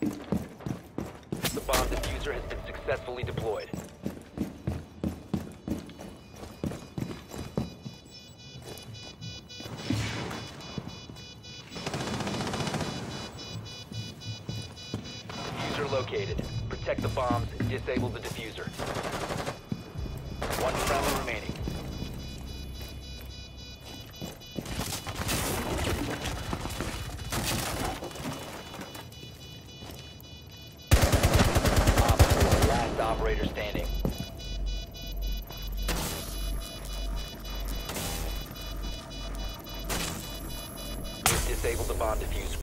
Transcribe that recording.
The bomb defuser has been successfully deployed. Defuser located. Protect the bombs and disable the defuser. One friendly remaining. disable the bomb diffuse.